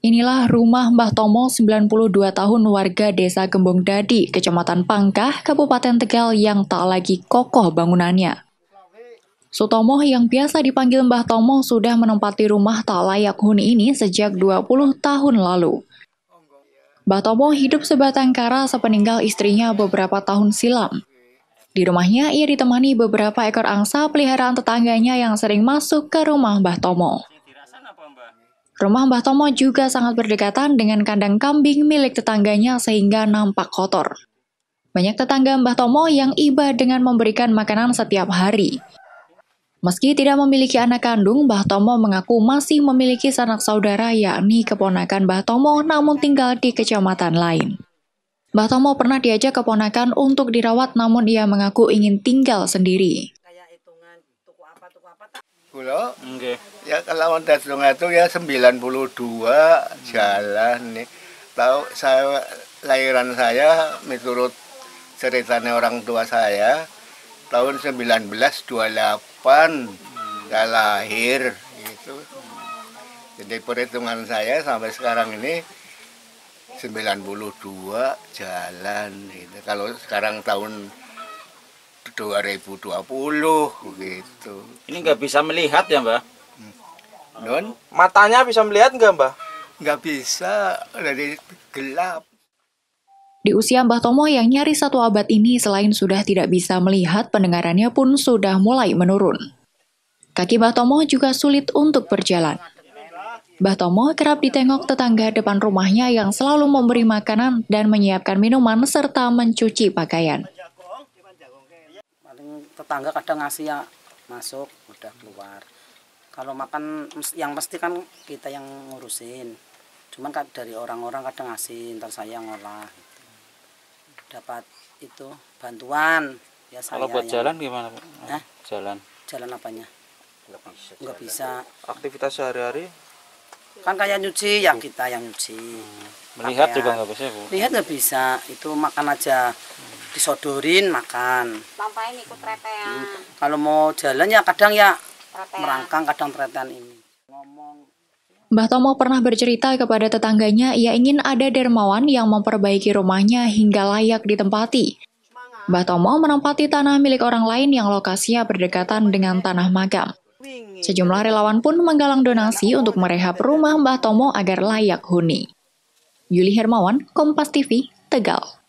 Inilah rumah Mbah Tomo 92 tahun warga desa Gembong Dadi, Kecamatan Pangkah, Kabupaten Tegal yang tak lagi kokoh bangunannya. Sutomo yang biasa dipanggil Mbah Tomo sudah menempati rumah tak layak huni ini sejak 20 tahun lalu. Mbah Tomo hidup sebatang kara sepeninggal istrinya beberapa tahun silam. Di rumahnya, ia ditemani beberapa ekor angsa peliharaan tetangganya yang sering masuk ke rumah Mbah Tomo. Rumah Mbah Tomo juga sangat berdekatan dengan kandang kambing milik tetangganya sehingga nampak kotor. Banyak tetangga Mbah Tomo yang iba dengan memberikan makanan setiap hari. Meski tidak memiliki anak kandung, Mbah Tomo mengaku masih memiliki sanak saudara yakni keponakan Mbah Tomo namun tinggal di kecamatan lain. Mbah Tomo pernah diajak keponakan untuk dirawat namun ia mengaku ingin tinggal sendiri. Kulo? Okay. Ya kalau Montes Sungai itu ya 92 jalan nih. Tahu saya lahiran saya menurut ceritanya orang tua saya tahun 1928 saya lahir itu. Jadi perhitungan saya sampai sekarang ini 92 jalan gitu. Kalau sekarang tahun 2020 begitu. Ini nggak bisa melihat ya Mbak? Non? Matanya bisa melihat nggak Mbak? Nggak bisa, dari gelap. Di usia Mbah Tomo yang nyaris satu abad ini, selain sudah tidak bisa melihat, pendengarannya pun sudah mulai menurun. Kaki Mbah Tomo juga sulit untuk berjalan. Mbah Tomo kerap ditengok tetangga depan rumahnya yang selalu memberi makanan dan menyiapkan minuman serta mencuci pakaian tetangga kadang ngasih ya masuk udah keluar. Kalau makan yang pasti kan kita yang ngurusin. Cuman kan dari orang-orang kadang ngasih ntar saya ngolah gitu. dapat itu bantuan ya saya kalau buat yang... jalan gimana eh? jalan. Jalan apanya? Nggak bisa nggak bisa. Aktivitas sehari-hari? Kan kayak nyuci ya kita yang nyuci. Hmm. melihat juga nggak bisa bu? Lihat nggak bisa itu makan aja. hmm disodorin makan lampain ikut tretean hmm. kalau mau jalan ya kadang ya tretean. merangkang kadang tretean ini ngomong Mbah Tomo pernah bercerita kepada tetangganya ia ingin ada dermawan yang memperbaiki rumahnya hingga layak ditempati. Mbah Tomo menempati tanah milik orang lain yang lokasinya berdekatan dengan tanah makam. Sejumlah relawan pun menggalang donasi untuk merehab rumah Mbah Tomo agar layak huni. Yuli Hermawan, Kompas TV, Tegal.